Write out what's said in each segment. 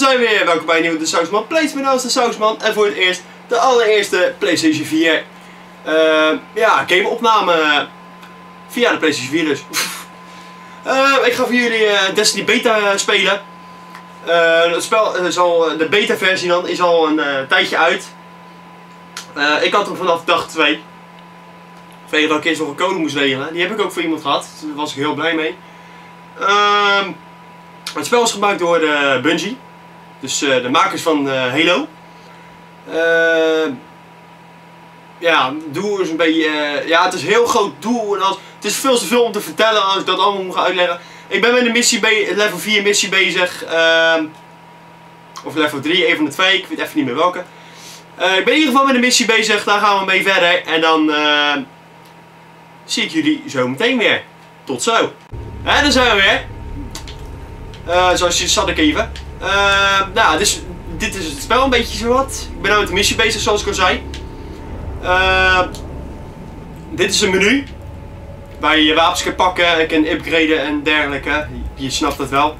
daar zijn we weer. Welkom bij een nieuwe De Sausman Plays. Mijn naam is De Sausman. En voor het eerst de allereerste PlayStation 4 uh, ja, gameopname via de PlayStation 4 dus. uh, ik ga voor jullie uh, Destiny Beta spelen. het spel is al, de beta versie dan is al een tijdje uit. ik had hem vanaf dag 2. Vanwege dat ik eerst nog een code moest regelen. Die heb ik ook voor iemand gehad. Dus daar was ik heel blij mee. Ehm het spel is gemaakt door uh, Bungie. Dus uh, de makers van uh, Halo. ja, doel is een beetje... ja, het is een heel groot doel. En als, het is veel te veel om te vertellen als ik dat allemaal moet gaan uitleggen. Ik ben met de missie level 4 missie bezig. Ehm, of level 3, een van de twee. Ik weet even niet meer welke. ik ben in ieder geval met de missie bezig. Daar gaan we mee verder. En dan zie ik jullie zo meteen weer. Tot zo. En dan zijn we weer. Zoals je zat ik even. Uh, nou, dus, dit is het spel een beetje zo wat. Ik ben nou met de missie bezig, zoals ik al zei. Uh, dit is een menu. Waar je je wapens kan pakken en kan upgraden en dergelijke. Je snapt het wel.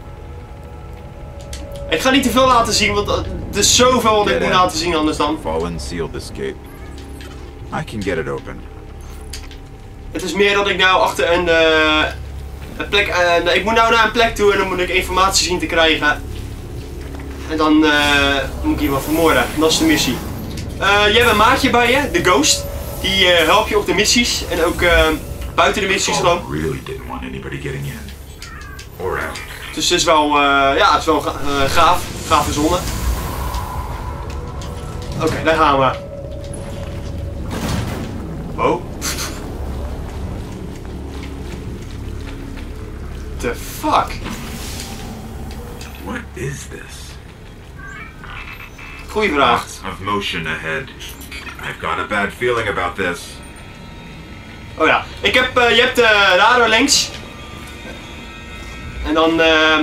Ik ga niet te veel laten zien, want er is zoveel wat ik moet laten zien anders dan. Fallen sealed this gate. I can get it open. Het is meer dat ik nou achter een, een plek, uh, ik moet nou naar een plek toe en dan moet ik informatie zien te krijgen. En dan uh, moet ik iemand vermoorden. Dat is de missie. Uh, je hebt een maatje bij je, de Ghost. Die helpt je op de missies en ook buiten de missies gewoon. Really didn't want anybody getting in. Or out. Dus het is wel, ja, het is wel gaaf. Gaaf verzonnen. Oké, okay, daar gaan we. Oh. the fuck? What is this? Goeie vraag. Of motion ahead. I've got a bad feeling about this. Oh ja, ik heb, uh, je hebt de uh, radar links. En dan uh,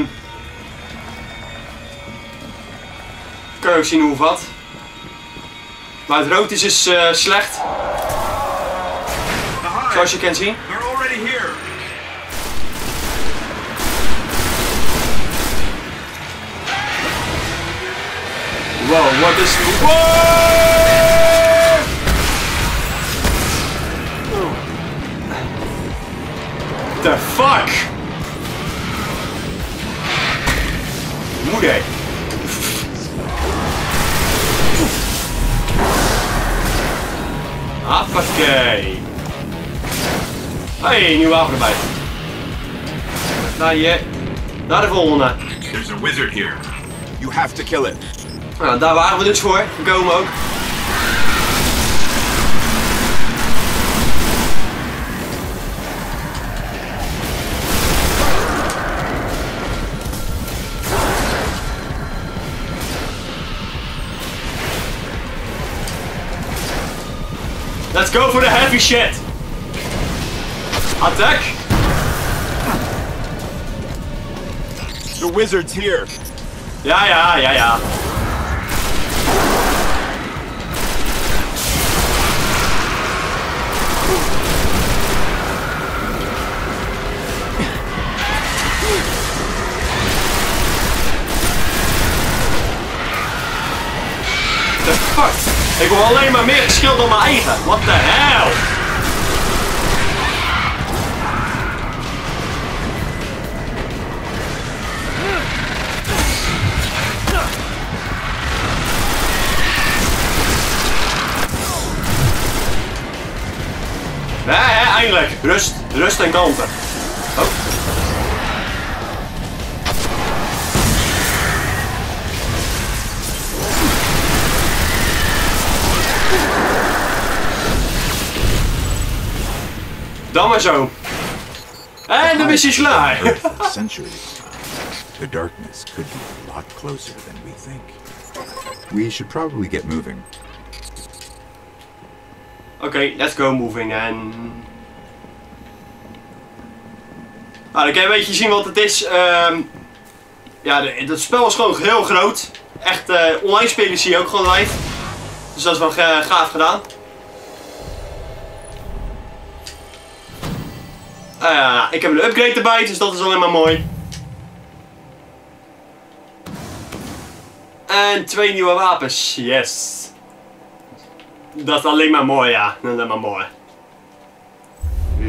kan je ook zien hoe wat. Maar het rood is dus uh, slecht. Zoals je kan zien. Whoa, what is... Whoa! The fuck? Moeder. Hoppakee. Hey, nieuwe wapen erbij. Naar je. Naar de volgende. There's a wizard here. You have to kill it. Nou, daar waren we dus voor, gekomen ook. Let's go for the heavy shit! Attack! The wizard's here! Ja, ja, ja, ja. Ik wil alleen maar meer geschild dan mijn eigen. What the hell? Nee, eindelijk. Rust, rust en kalmte. Oh. Dan maar zo. En de missie is klaar. The darkness could be a lot closer than we think. We should probably get moving. Oké, okay, let's go moving en... Nou, dan kan je een beetje zien wat het is. Um, ja, het spel is gewoon heel groot. Echt, uh, online spelen zie je ook gewoon live. Dus dat is wel gaaf gedaan. Uh, ik heb een upgrade erbij, dus dat is alleen maar mooi. En twee nieuwe wapens. Yes. Dat is alleen maar mooi, ja. Alleen maar mooi.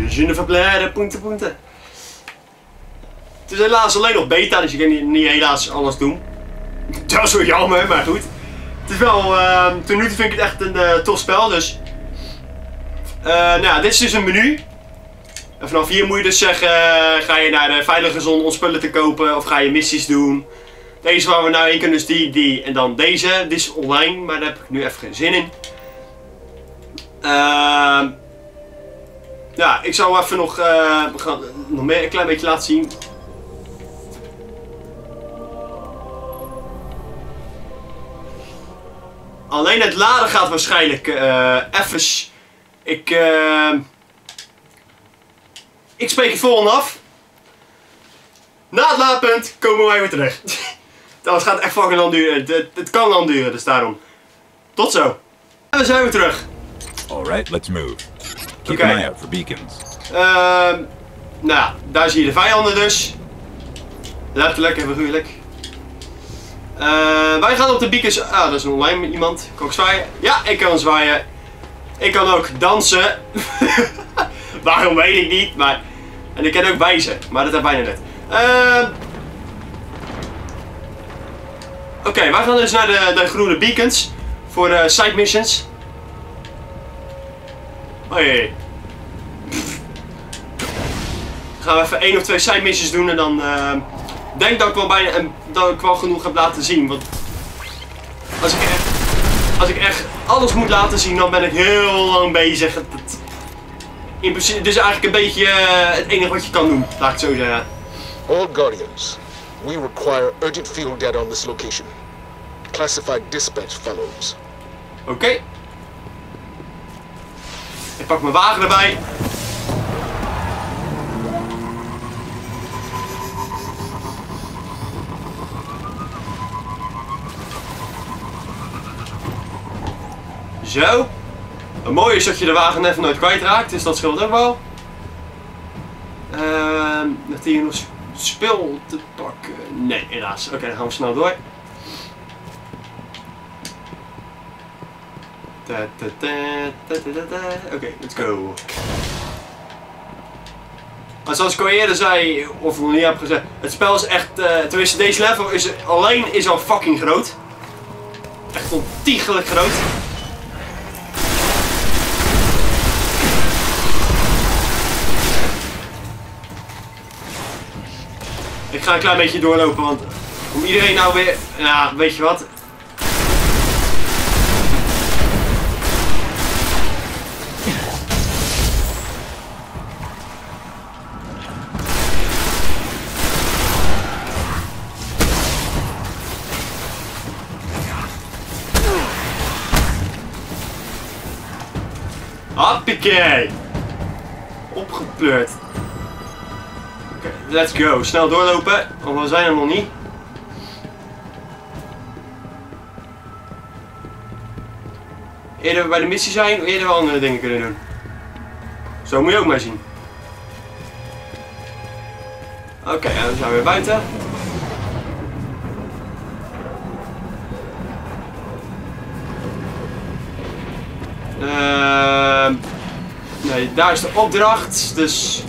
Je ne verblijden, punten, punten. Het is helaas alleen nog beta, dus je kan niet, niet helaas alles doen. Dat is wel jammer, maar goed. Het is wel, uh, nu vind ik het echt een uh, tof spel, dus... Uh, nou dit is dus een menu. Vanaf hier moet je dus zeggen, ga je naar de veilige zon om spullen te kopen of ga je missies doen. Deze waar we nou in kunnen is die, die en dan deze. Dit is online, maar daar heb ik nu even geen zin in. Uh, ja, ik zal even nog, uh, gaan, nog meer, een klein beetje laten zien. Alleen het laden gaat waarschijnlijk uh, even. Ik, uh, ik spreek het volgende af. Na het laadpunt komen wij weer terug. Dat gaat echt fucking lang duren. Het, het kan lang duren, dus daarom. Tot zo. En we zijn weer terug. Alright, let's move. Keep an eye out for beacons. Uh, nou, daar zie je de vijanden dus. Letterlijk en figuurlijk. Uh, wij gaan op de beacons. Ah, dat is een online iemand. Kan ik zwaaien? Ja, ik kan zwaaien. Ik kan ook dansen. Waarom weet ik niet, maar... En ik kan ook wijzen, maar dat heb bijna net. Uh, Oké, okay, wij gaan dus naar de, de groene beacons. Voor uh, side missions. Hoi. Gaan we even één of twee side missions doen en dan uh, denk dat ik wel bijna dat wel genoeg heb laten zien. Want als ik echt, als ik echt alles moet laten zien, dan ben ik heel lang bezig. In principe, dit is eigenlijk een beetje uh, het enige wat je kan doen, laat ik het zo zeggen. All Guardians, we require urgent field data on this location. Classified dispatch follows. Oké. Okay. Ik pak mijn wagen erbij. Zo. Het mooie is dat je de wagen even nooit kwijtraakt, dus dat scheelt ook wel. Ehm, dat hier nog spul te pakken. Nee, helaas. Oké, dan gaan we snel door. Oké, let's go. Maar zoals ik al eerder zei, of nog niet heb gezegd, het spel is echt, uh, tenminste deze level is alleen is al fucking groot. Echt ontiegelijk groot. Ik ga een klein beetje doorlopen, want om iedereen nou weer, ja, weet je wat, Hoppakee. Opgepleurd. Let's go. Snel doorlopen, want we zijn er nog niet. Eerder we bij de missie zijn, eerder we andere dingen kunnen doen. Zo moet je ook maar zien. Oké, dan zijn we weer buiten. Uh, nee, daar is de opdracht, dus...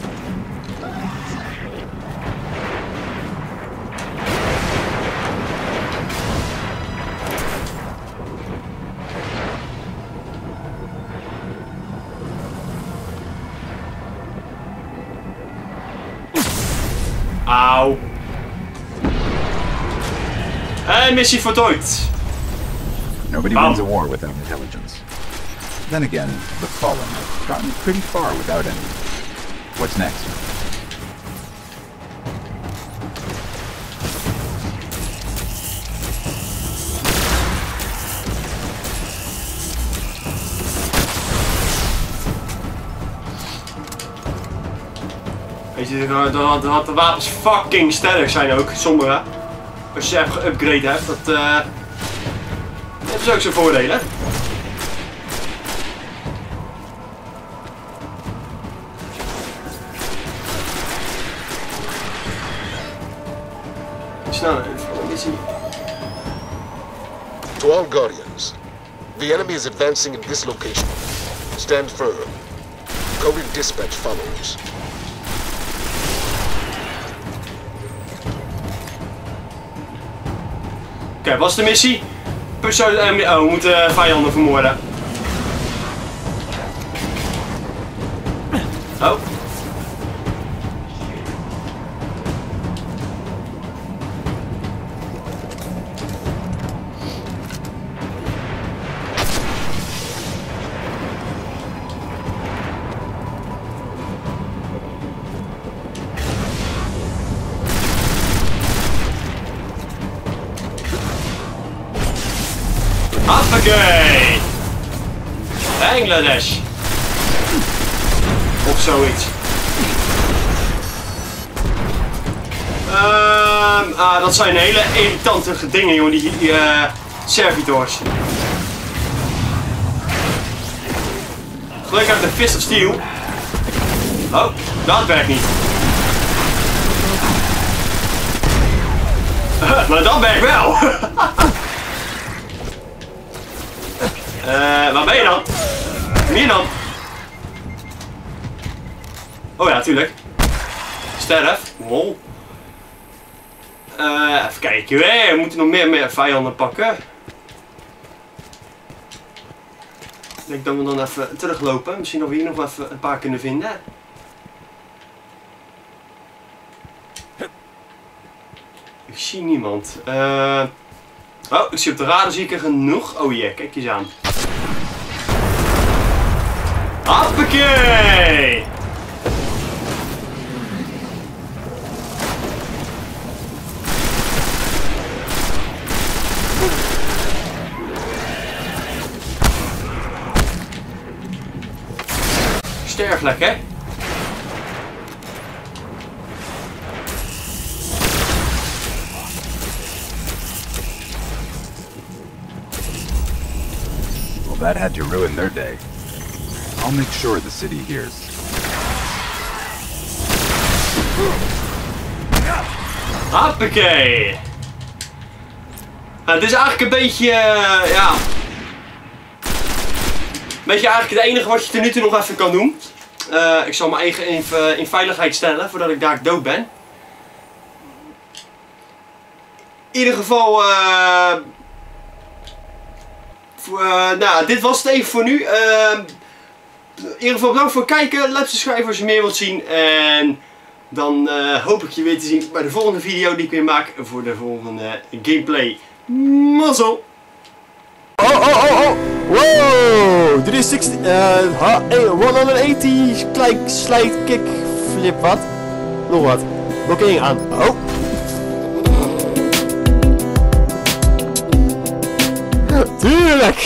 Auw. En missie voltooid. Nobody wins a war without intelligence. Then again, the Fallen have gotten pretty far without any. What's next? Dat, de wapens fucking sterk zijn ook, sommige. Als je even geüpgrade hebt, dat, uh, heeft ook zijn voordelen. Snel. To all Guardians, the enemy is advancing in this location. Stand firm. Coded dispatch follows. Oké, wat is de missie? Perso eh, oh, we moeten vijanden vermoorden. Bangladesh. Of zoiets. Ehm, ah, dat zijn hele irritante dingen, jongen, die, eh, servitors. Gelukkig heb ik de Fist of Steel. Oh, dat werkt niet. maar dat werkt wel. Eh, waar ben je dan? Hier dan? Oh ja, tuurlijk. Sterf. Wow. Eh, even kijken. Hè. We moeten nog meer, meer vijanden pakken. Ik denk dat we dan even teruglopen. Misschien dat we hier nog even een paar kunnen vinden. Ik zie niemand. Eh... Oh, ik zie op de radar zie ik er genoeg. Oh jee, kijk eens aan. Hoppakee! Sterflek, hè? Well, that had to ruin their day. I'll make sure the city hears. Hoppakee! Nou, dit is eigenlijk een beetje, uh, ja... Een beetje eigenlijk het enige wat je tot nu toe nog even kan doen. Uh, ik zal mijn eigen even in veiligheid stellen voordat ik daar dood ben. In ieder geval, uh, nou, dit was het even voor nu. In ieder geval bedankt voor het kijken. Laat subscribe als je meer wilt zien. En dan hoop ik je weer te zien bij de volgende video die ik weer maak voor de volgende gameplay. Mazzel! Oh, oh, oh, oh! Wow! 360, uh, 180 slide, slide kick flip, wat? Nog wat. Blokkering aan. Oh! Tuurlijk!